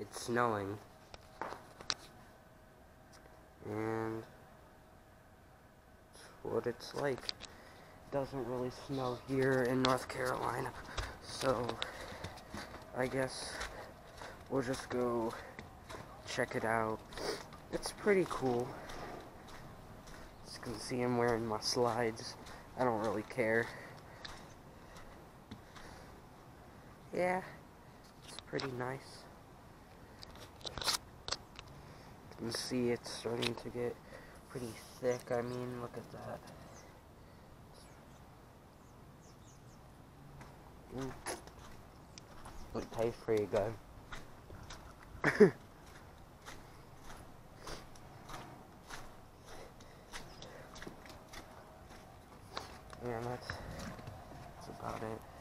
It's snowing. And what it's like. It Doesn't really snow here in North Carolina. So I guess we'll just go check it out. It's pretty cool. As you can see I'm wearing my slides. I don't really care. Yeah, pretty nice. You can see it's starting to get pretty thick. I mean, look at that. Mm. Tight for you guys. yeah, that's, that's about it.